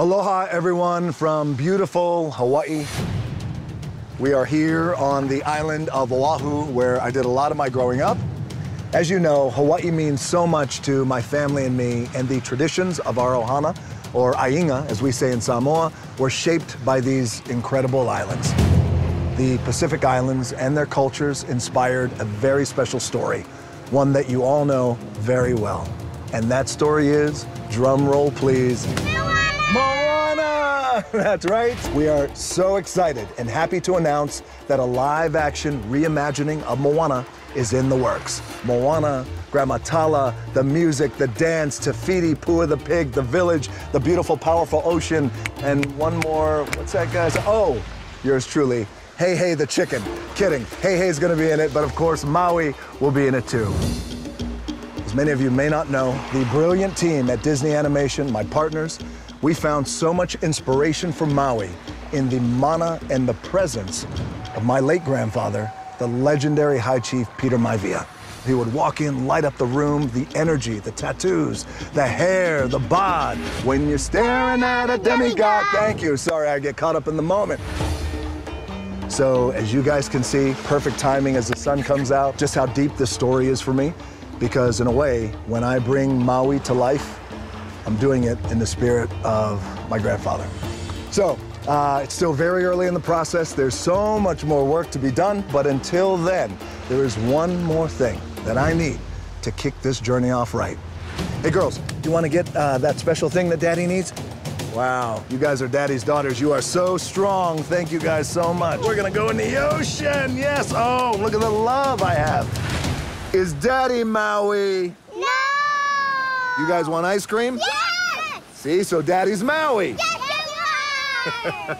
Aloha, everyone, from beautiful Hawaii. We are here on the island of Oahu, where I did a lot of my growing up. As you know, Hawaii means so much to my family and me, and the traditions of our ohana, or ainga, as we say in Samoa, were shaped by these incredible islands. The Pacific Islands and their cultures inspired a very special story, one that you all know very well. And that story is, drum roll please! That's right. We are so excited and happy to announce that a live action reimagining of Moana is in the works. Moana, Gramma Tala, the music, the dance, Te Fiti, Pua the pig, the village, the beautiful, powerful ocean, and one more, what's that guy's? Oh, yours truly, Heihei the chicken. Kidding, Heihei's gonna be in it, but of course Maui will be in it too. As many of you may not know, the brilliant team at Disney Animation, my partners, we found so much inspiration for Maui in the mana and the presence of my late grandfather, the legendary High Chief Peter Maivia. He would walk in, light up the room, the energy, the tattoos, the hair, the bod. When you're staring at a demigod. Thank you. Sorry, I get caught up in the moment. So, as you guys can see, perfect timing as the sun comes out, just how deep this story is for me. Because, in a way, when I bring Maui to life, I'm doing it in the spirit of my grandfather. So, uh, it's still very early in the process. There's so much more work to be done, but until then, there is one more thing that I need to kick this journey off right. Hey, girls, do you want to get uh, that special thing that Daddy needs? Wow, you guys are Daddy's daughters. You are so strong. Thank you guys so much. We're gonna go in the ocean. Yes. Oh, look at the love I have. Is Daddy Maui? You guys want ice cream? Yes! See, so Daddy's Maui. Yes, you are!